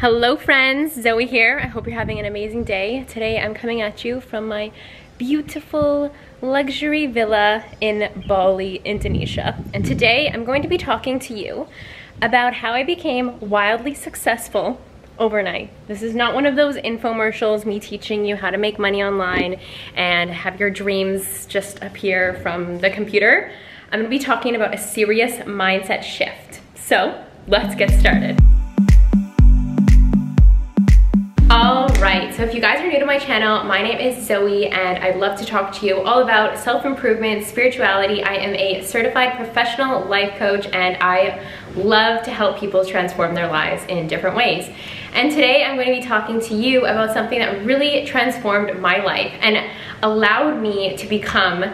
Hello friends, Zoey here. I hope you're having an amazing day. Today I'm coming at you from my beautiful luxury villa in Bali, Indonesia. And today I'm going to be talking to you about how I became wildly successful overnight. This is not one of those infomercials, me teaching you how to make money online and have your dreams just appear from the computer. I'm gonna be talking about a serious mindset shift. So let's get started. So if you guys are new to my channel, my name is Zoey and I'd love to talk to you all about self-improvement, spirituality. I am a certified professional life coach and I love to help people transform their lives in different ways. And today I'm going to be talking to you about something that really transformed my life and allowed me to become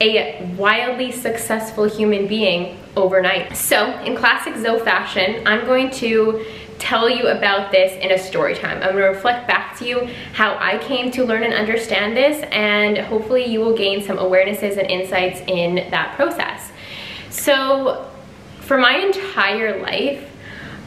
a wildly successful human being overnight. So in classic Zoey fashion, I'm going to tell you about this in a story time. I'm gonna reflect back to you how I came to learn and understand this and hopefully you will gain some awarenesses and insights in that process. So for my entire life,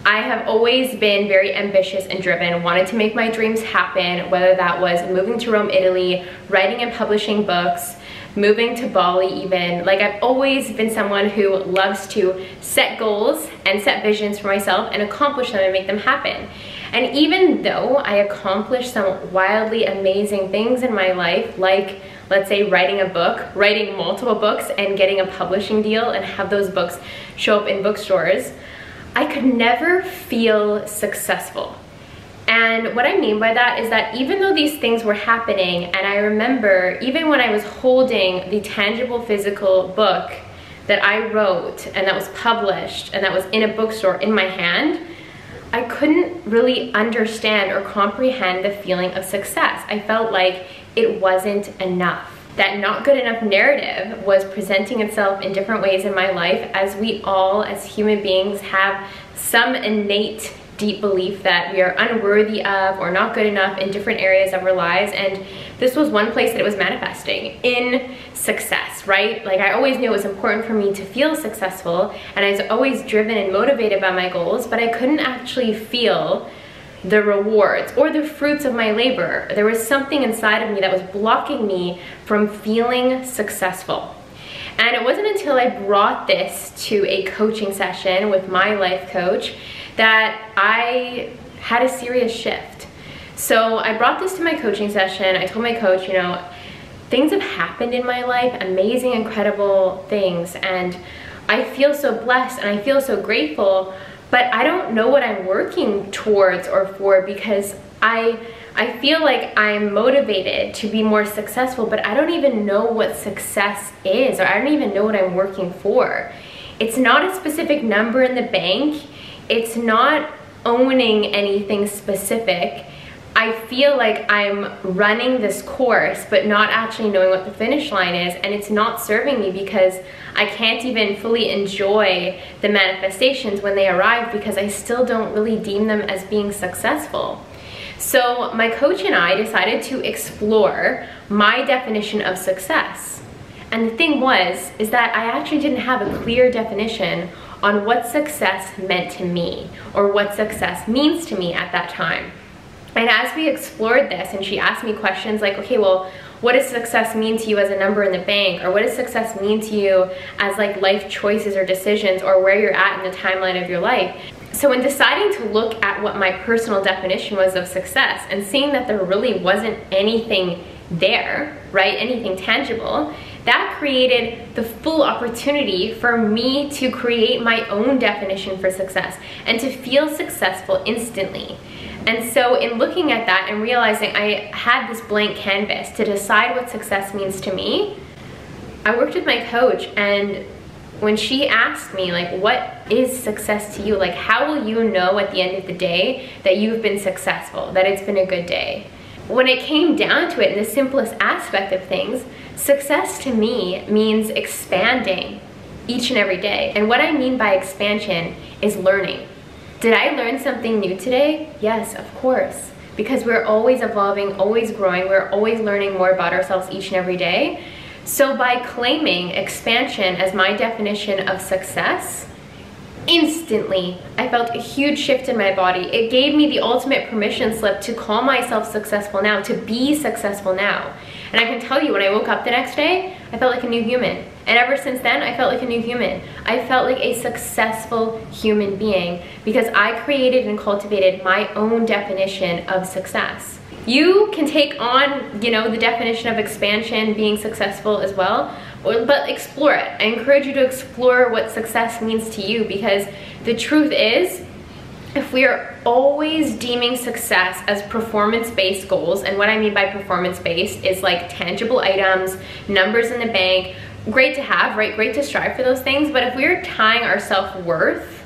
I have always been very ambitious and driven, wanted to make my dreams happen, whether that was moving to Rome, Italy, writing and publishing books, moving to Bali even. Like I've always been someone who loves to set goals and set visions for myself and accomplish them and make them happen. And even though I accomplished some wildly amazing things in my life, like let's say writing a book, writing multiple books and getting a publishing deal and have those books show up in bookstores, I could never feel successful. And what I mean by that is that even though these things were happening, and I remember even when I was holding the tangible physical book that I wrote and that was published and that was in a bookstore in my hand, I couldn't really understand or comprehend the feeling of success. I felt like it wasn't enough. That not good enough narrative was presenting itself in different ways in my life as we all as human beings have some innate deep belief that we are unworthy of or not good enough in different areas of our lives and this was one place that it was manifesting in success right? Like I always knew it was important for me to feel successful and I was always driven and motivated by my goals but I couldn't actually feel the rewards or the fruits of my labor. There was something inside of me that was blocking me from feeling successful. And it wasn't until I brought this to a coaching session with my life coach that I had a serious shift. So I brought this to my coaching session. I told my coach, you know, things have happened in my life, amazing, incredible things, and I feel so blessed and I feel so grateful, but I don't know what I'm working towards or for because I I feel like I'm motivated to be more successful, but I don't even know what success is, or I don't even know what I'm working for. It's not a specific number in the bank it's not owning anything specific. I feel like I'm running this course but not actually knowing what the finish line is and it's not serving me because I can't even fully enjoy the manifestations when they arrive because I still don't really deem them as being successful. So my coach and I decided to explore my definition of success. And the thing was, is that I actually didn't have a clear definition on what success meant to me or what success means to me at that time. And as we explored this and she asked me questions like, okay, well, what does success mean to you as a number in the bank? Or what does success mean to you as like life choices or decisions or where you're at in the timeline of your life? So in deciding to look at what my personal definition was of success and seeing that there really wasn't anything there, right, anything tangible, that created the full opportunity for me to create my own definition for success and to feel successful instantly. And so in looking at that and realizing I had this blank canvas to decide what success means to me, I worked with my coach and when she asked me like what is success to you like how will you know at the end of the day that you've been successful that it's been a good day when it came down to it in the simplest aspect of things, success to me means expanding each and every day. And what I mean by expansion is learning. Did I learn something new today? Yes, of course. Because we're always evolving, always growing, we're always learning more about ourselves each and every day. So by claiming expansion as my definition of success, instantly I felt a huge shift in my body. It gave me the ultimate permission slip to call myself successful now, to be successful now. And I can tell you, when I woke up the next day, I felt like a new human. And ever since then, I felt like a new human. I felt like a successful human being because I created and cultivated my own definition of success. You can take on, you know, the definition of expansion, being successful as well, but explore it. I encourage you to explore what success means to you because the truth is, if we are always deeming success as performance-based goals, and what I mean by performance-based is like tangible items, numbers in the bank, great to have, right? Great to strive for those things, but if we're tying our self-worth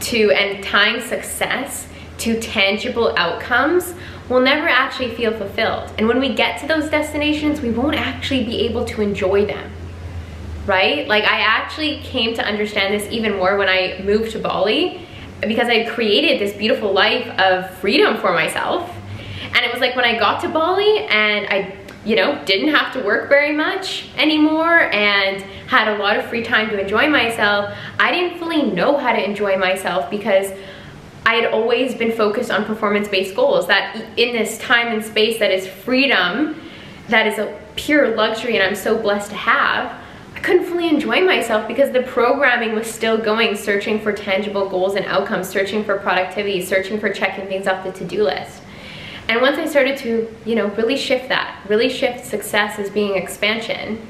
to and tying success to tangible outcomes, we'll never actually feel fulfilled. And when we get to those destinations, we won't actually be able to enjoy them right? Like I actually came to understand this even more when I moved to Bali because I created this beautiful life of freedom for myself. And it was like when I got to Bali and I, you know, didn't have to work very much anymore and had a lot of free time to enjoy myself, I didn't fully know how to enjoy myself because I had always been focused on performance-based goals that in this time and space that is freedom, that is a pure luxury and I'm so blessed to have, couldn't fully enjoy myself because the programming was still going, searching for tangible goals and outcomes, searching for productivity, searching for checking things off the to-do list. And once I started to, you know, really shift that, really shift success as being expansion,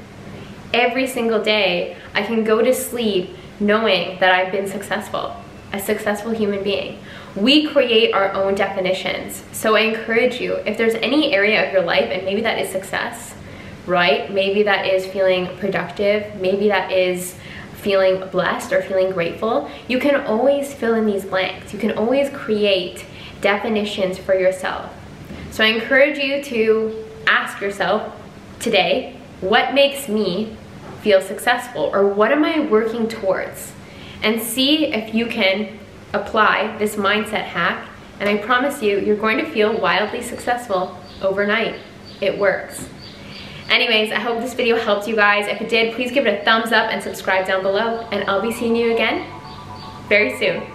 every single day I can go to sleep knowing that I've been successful, a successful human being. We create our own definitions. So I encourage you, if there's any area of your life, and maybe that is success, right? Maybe that is feeling productive. Maybe that is feeling blessed or feeling grateful. You can always fill in these blanks. You can always create definitions for yourself. So I encourage you to ask yourself today, what makes me feel successful or what am I working towards? And see if you can apply this mindset hack and I promise you, you're going to feel wildly successful overnight. It works. Anyways, I hope this video helped you guys. If it did, please give it a thumbs up and subscribe down below. And I'll be seeing you again very soon.